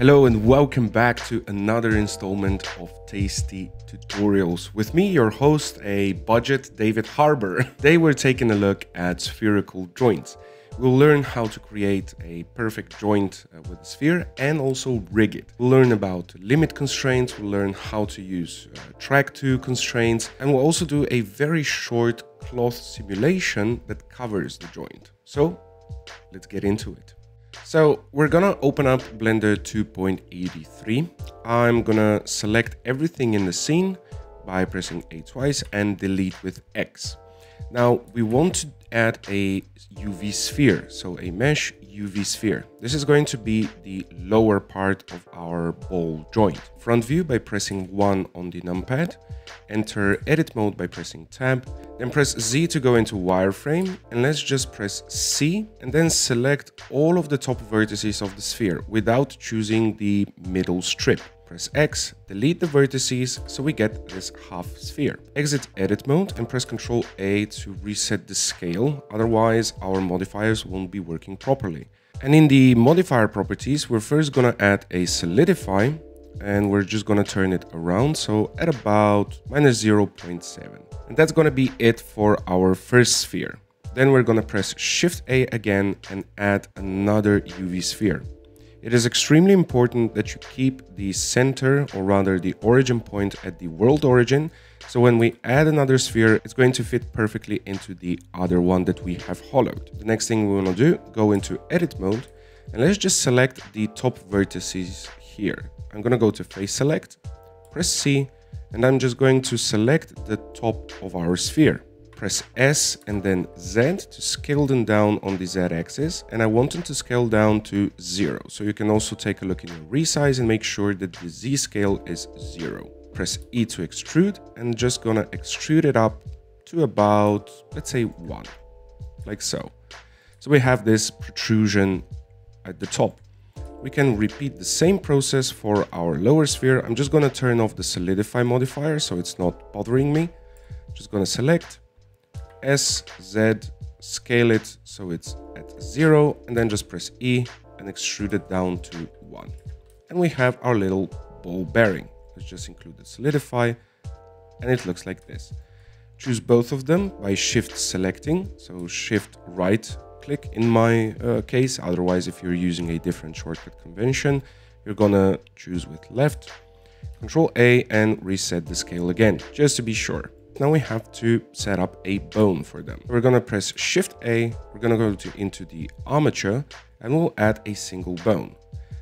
Hello and welcome back to another installment of Tasty Tutorials. With me, your host, a budget David Harbour. Today we're taking a look at spherical joints. We'll learn how to create a perfect joint uh, with a sphere and also rig it. We'll learn about limit constraints, we'll learn how to use uh, track to constraints, and we'll also do a very short cloth simulation that covers the joint. So let's get into it. So we're gonna open up Blender 2.83. I'm gonna select everything in the scene by pressing A twice and delete with X. Now we want to add a UV sphere, so a mesh UV sphere. This is going to be the lower part of our ball joint. Front view by pressing 1 on the numpad, enter edit mode by pressing tab, then press Z to go into wireframe and let's just press C and then select all of the top vertices of the sphere without choosing the middle strip. Press X, delete the vertices so we get this half sphere. Exit edit mode and press Ctrl A to reset the scale, otherwise our modifiers won't be working properly. And in the modifier properties, we're first gonna add a solidify and we're just gonna turn it around, so at about minus 0.7. And that's gonna be it for our first sphere. Then we're gonna press Shift A again and add another UV sphere. It is extremely important that you keep the center or rather the origin point at the world origin. So when we add another sphere, it's going to fit perfectly into the other one that we have hollowed. The next thing we want to do, go into edit mode and let's just select the top vertices here. I'm going to go to face select, press C, and I'm just going to select the top of our sphere press S and then Z to scale them down on the Z axis and I want them to scale down to zero. So you can also take a look in your resize and make sure that the Z scale is zero. Press E to extrude and just gonna extrude it up to about, let's say one, like so. So we have this protrusion at the top. We can repeat the same process for our lower sphere. I'm just gonna turn off the solidify modifier so it's not bothering me. Just gonna select, S, Z, scale it so it's at zero, and then just press E and extrude it down to one. And we have our little ball bearing. Let's just include the solidify, and it looks like this. Choose both of them by shift selecting, so shift right click in my uh, case. Otherwise, if you're using a different shortcut convention, you're gonna choose with left, control A and reset the scale again, just to be sure now we have to set up a bone for them. We're gonna press Shift A, we're gonna go to, into the armature, and we'll add a single bone.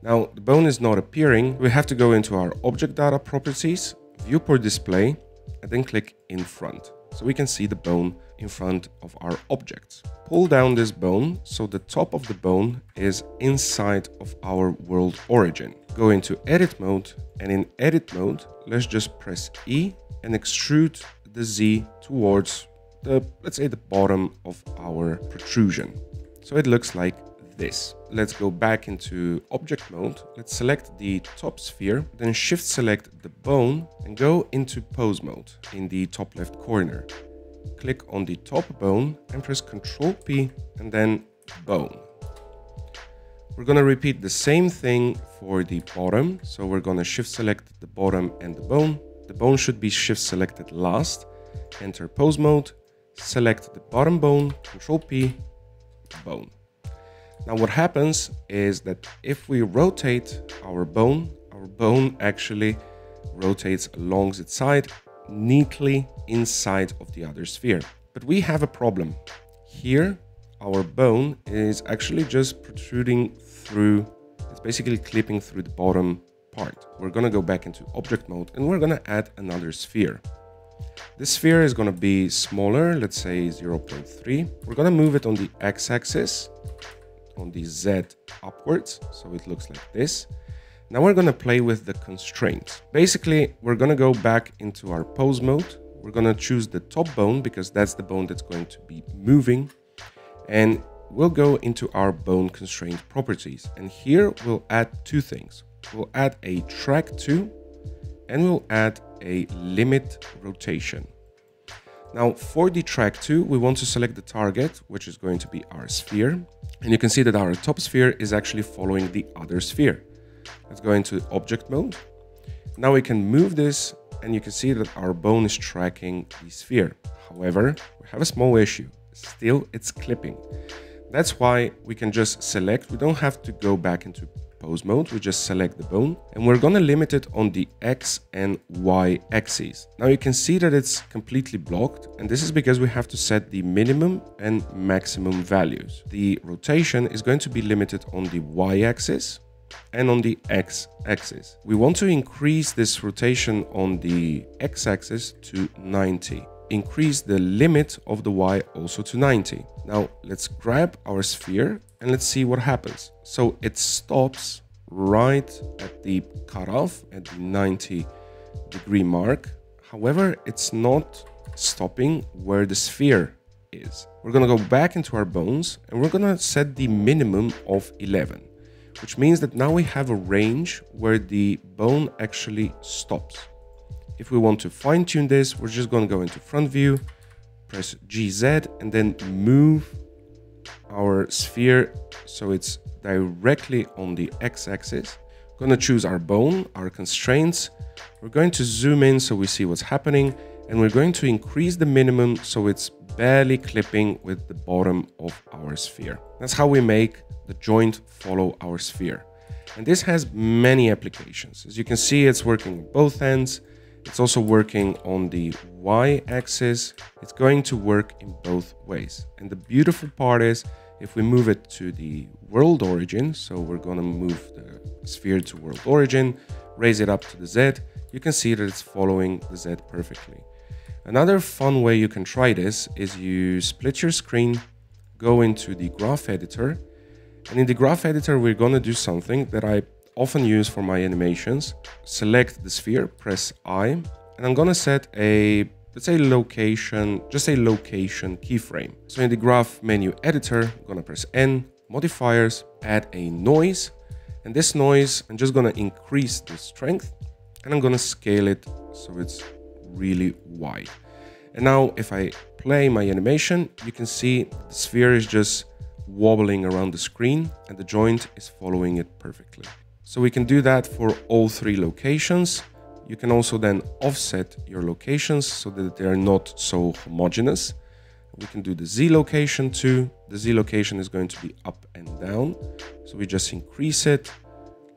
Now, the bone is not appearing, we have to go into our object data properties, viewport display, and then click in front. So we can see the bone in front of our objects. Pull down this bone so the top of the bone is inside of our world origin. Go into edit mode and in edit mode, let's just press E and extrude the Z towards the, let's say the bottom of our protrusion. So it looks like this. Let's go back into object mode. Let's select the top sphere, then shift select the bone and go into pose mode in the top left corner. Click on the top bone and press Ctrl P and then bone. We're gonna repeat the same thing for the bottom. So we're gonna shift select the bottom and the bone the bone should be shift selected last. Enter pose mode, select the bottom bone, control P, bone. Now what happens is that if we rotate our bone, our bone actually rotates along its side neatly inside of the other sphere. But we have a problem. Here, our bone is actually just protruding through, it's basically clipping through the bottom part. We're gonna go back into object mode and we're gonna add another sphere. This sphere is gonna be smaller, let's say 0.3. We're gonna move it on the x-axis, on the z upwards, so it looks like this. Now we're gonna play with the constraints. Basically, we're gonna go back into our pose mode. We're gonna choose the top bone because that's the bone that's going to be moving. And we'll go into our bone constraint properties. And here we'll add two things we'll add a track to and we'll add a limit rotation. Now for the track to, we want to select the target, which is going to be our sphere. And you can see that our top sphere is actually following the other sphere. Let's go into object mode. Now we can move this and you can see that our bone is tracking the sphere. However, we have a small issue. Still, it's clipping. That's why we can just select. We don't have to go back into pose mode. We just select the bone and we're going to limit it on the X and Y axes. Now you can see that it's completely blocked and this is because we have to set the minimum and maximum values. The rotation is going to be limited on the Y axis and on the x-axis. We want to increase this rotation on the x-axis to 90. Increase the limit of the y also to 90. Now let's grab our sphere and let's see what happens. So it stops right at the cutoff at the 90 degree mark. However, it's not stopping where the sphere is. We're gonna go back into our bones and we're gonna set the minimum of 11 which means that now we have a range where the bone actually stops. If we want to fine tune this, we're just going to go into front view, press GZ, and then move our sphere so it's directly on the x-axis. Going to choose our bone, our constraints. We're going to zoom in so we see what's happening, and we're going to increase the minimum so it's barely clipping with the bottom of our sphere. That's how we make the joint follow our sphere. And this has many applications. As you can see, it's working both ends. It's also working on the y-axis. It's going to work in both ways. And the beautiful part is, if we move it to the world origin, so we're going to move the sphere to world origin, raise it up to the Z, you can see that it's following the Z perfectly. Another fun way you can try this is you split your screen, go into the graph editor, and in the graph editor, we're going to do something that I often use for my animations. Select the sphere, press I, and I'm going to set a, let's say location, just a location keyframe. So in the graph menu editor, I'm going to press N, modifiers, add a noise, and this noise, I'm just going to increase the strength, and I'm going to scale it so it's really wide. And now if I play my animation, you can see the sphere is just wobbling around the screen and the joint is following it perfectly. So we can do that for all three locations. You can also then offset your locations so that they are not so homogeneous. We can do the Z location too. The Z location is going to be up and down. So we just increase it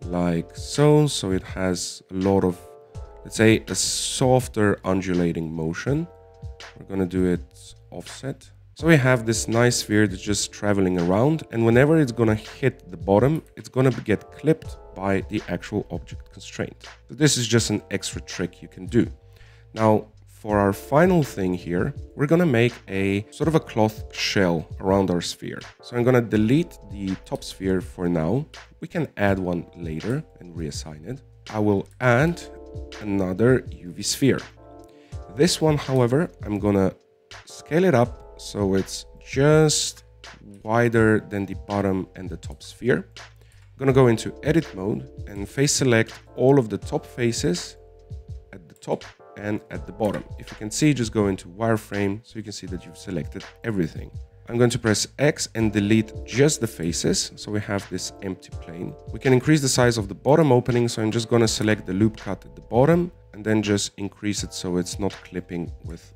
like so. So it has a lot of, let's say a softer undulating motion. We're going to do it offset. So we have this nice sphere that's just traveling around and whenever it's gonna hit the bottom, it's gonna get clipped by the actual object constraint. So this is just an extra trick you can do. Now, for our final thing here, we're gonna make a sort of a cloth shell around our sphere. So I'm gonna delete the top sphere for now. We can add one later and reassign it. I will add another UV sphere. This one, however, I'm gonna scale it up so it's just wider than the bottom and the top sphere. I'm gonna go into edit mode and face select all of the top faces at the top and at the bottom. If you can see, just go into wireframe so you can see that you've selected everything. I'm going to press X and delete just the faces, so we have this empty plane. We can increase the size of the bottom opening, so I'm just going to select the loop cut at the bottom and then just increase it so it's not clipping with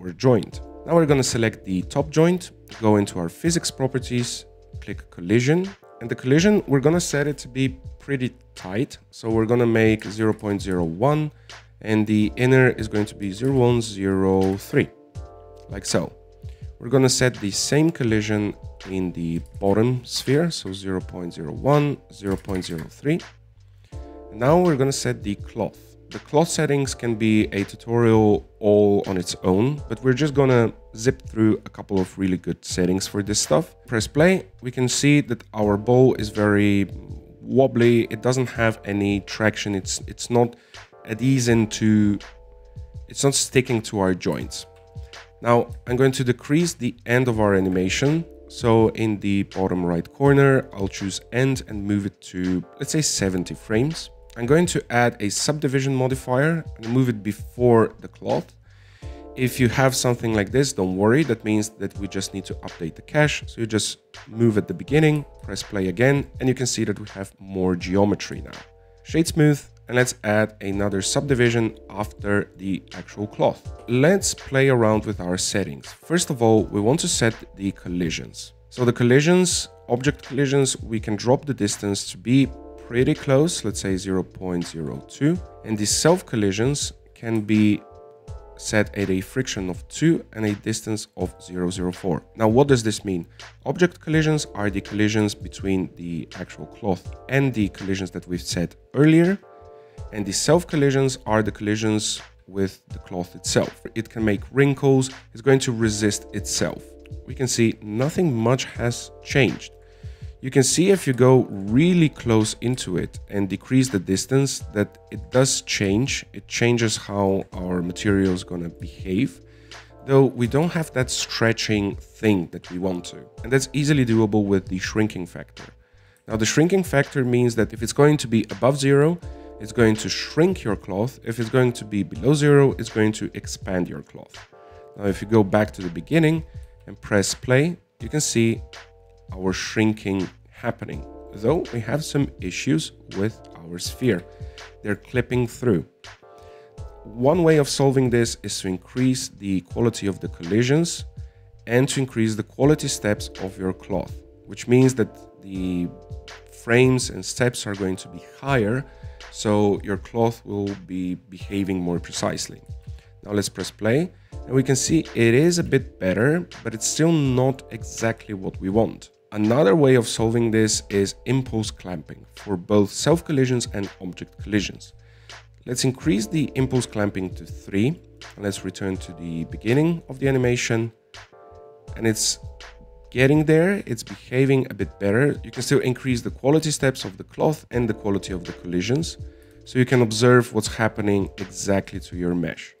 our joint. Now we're going to select the top joint, go into our physics properties, click collision, and the collision, we're going to set it to be pretty tight. So we're going to make 0.01 and the inner is going to be 0103, like so. We're going to set the same collision in the bottom sphere, so 0.01, 0.03. Now we're going to set the cloth. The cloth settings can be a tutorial all on its own, but we're just gonna zip through a couple of really good settings for this stuff. Press play, we can see that our bow is very wobbly, it doesn't have any traction, it's, it's not adhering to, it's not sticking to our joints. Now I'm going to decrease the end of our animation. So in the bottom right corner, I'll choose end and move it to, let's say 70 frames. I'm going to add a subdivision modifier and move it before the cloth. If you have something like this, don't worry. That means that we just need to update the cache. So you just move at the beginning, press play again, and you can see that we have more geometry now. Shade smooth, and let's add another subdivision after the actual cloth. Let's play around with our settings. First of all, we want to set the collisions. So the collisions, object collisions, we can drop the distance to be pretty close, let's say 0.02. And the self collisions can be set at a friction of 2 and a distance of 004. Now what does this mean? Object collisions are the collisions between the actual cloth and the collisions that we've set earlier and the self collisions are the collisions with the cloth itself. It can make wrinkles, it's going to resist itself. We can see nothing much has changed. You can see if you go really close into it and decrease the distance that it does change. It changes how our material is going to behave, though we don't have that stretching thing that we want to. And that's easily doable with the shrinking factor. Now the shrinking factor means that if it's going to be above zero, it's going to shrink your cloth. If it's going to be below zero, it's going to expand your cloth. Now if you go back to the beginning and press play, you can see our shrinking happening, though we have some issues with our sphere. They're clipping through. One way of solving this is to increase the quality of the collisions and to increase the quality steps of your cloth, which means that the frames and steps are going to be higher, so your cloth will be behaving more precisely. Now let's press play and we can see it is a bit better, but it's still not exactly what we want. Another way of solving this is impulse clamping for both self collisions and object collisions. Let's increase the impulse clamping to 3 and let's return to the beginning of the animation and it's getting there, it's behaving a bit better. You can still increase the quality steps of the cloth and the quality of the collisions so you can observe what's happening exactly to your mesh.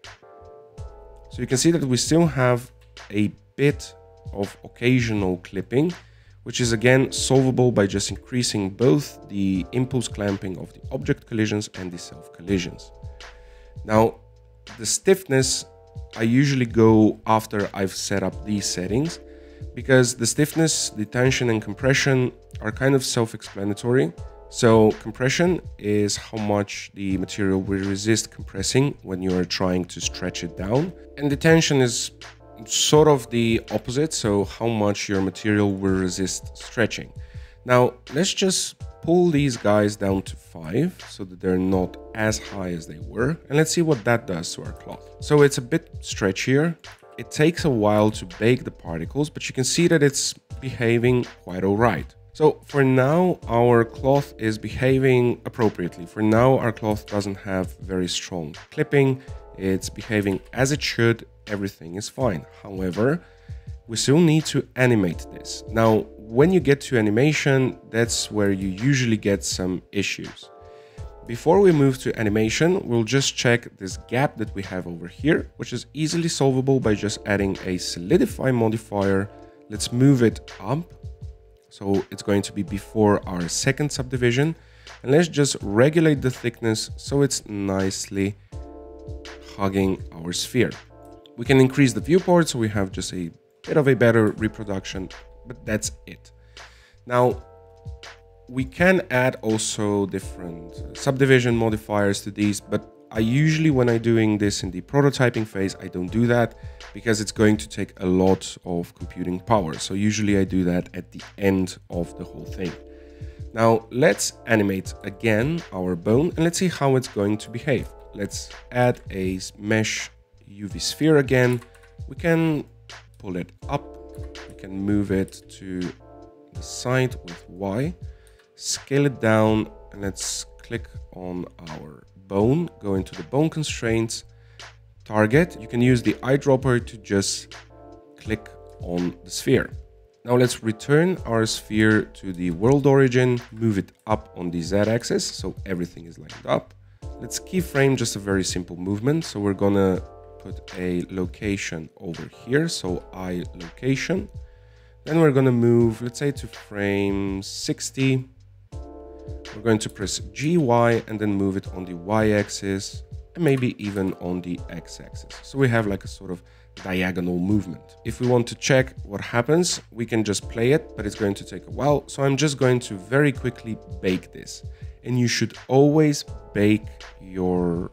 So you can see that we still have a bit of occasional clipping, which is again solvable by just increasing both the impulse clamping of the object collisions and the self collisions. Now, the stiffness, I usually go after I've set up these settings because the stiffness, the tension and compression are kind of self-explanatory. So compression is how much the material will resist compressing when you are trying to stretch it down. And the tension is sort of the opposite, so how much your material will resist stretching. Now, let's just pull these guys down to 5 so that they're not as high as they were. And let's see what that does to our cloth. So it's a bit stretchier. It takes a while to bake the particles, but you can see that it's behaving quite alright. So for now, our cloth is behaving appropriately. For now, our cloth doesn't have very strong clipping. It's behaving as it should. Everything is fine. However, we still need to animate this. Now, when you get to animation, that's where you usually get some issues. Before we move to animation, we'll just check this gap that we have over here, which is easily solvable by just adding a solidify modifier. Let's move it up so it's going to be before our second subdivision. And let's just regulate the thickness so it's nicely hugging our sphere. We can increase the viewport so we have just a bit of a better reproduction, but that's it. Now, we can add also different subdivision modifiers to these, but I usually, when I'm doing this in the prototyping phase, I don't do that because it's going to take a lot of computing power. So usually I do that at the end of the whole thing. Now let's animate again our bone and let's see how it's going to behave. Let's add a mesh UV sphere again. We can pull it up. We can move it to the side with Y, scale it down and let's click on our bone, go into the bone constraints, target. You can use the eyedropper to just click on the sphere. Now let's return our sphere to the world origin, move it up on the Z axis so everything is lined up. Let's keyframe just a very simple movement. So we're gonna put a location over here. So I location. Then we're gonna move, let's say to frame 60 we're going to press GY and then move it on the Y axis and maybe even on the x-axis. So we have like a sort of diagonal movement. If we want to check what happens, we can just play it, but it's going to take a while. So I'm just going to very quickly bake this. And you should always bake your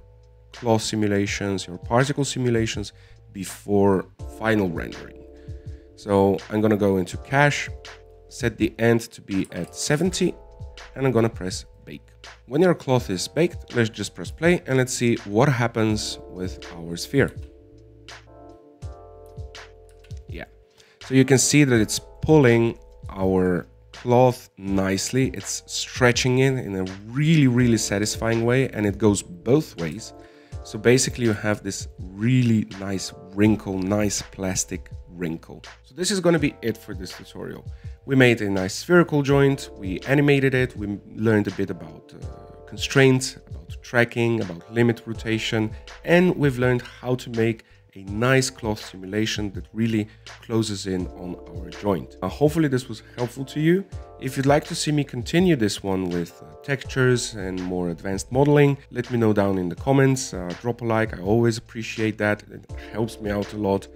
cloth simulations, your particle simulations before final rendering. So I'm gonna go into cache, set the end to be at 70, and I'm gonna press bake. When your cloth is baked, let's just press play and let's see what happens with our sphere. Yeah, so you can see that it's pulling our cloth nicely. It's stretching it in a really, really satisfying way and it goes both ways. So basically you have this really nice wrinkle, nice plastic wrinkle. So this is going to be it for this tutorial. We made a nice spherical joint, we animated it, we learned a bit about uh, constraints, about tracking, about limit rotation, and we've learned how to make a nice cloth simulation that really closes in on our joint. Hopefully this was helpful to you. If you'd like to see me continue this one with uh, textures and more advanced modeling, let me know down in the comments. Uh, drop a like, I always appreciate that. It helps me out a lot.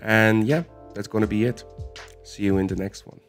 And yeah, that's gonna be it. See you in the next one.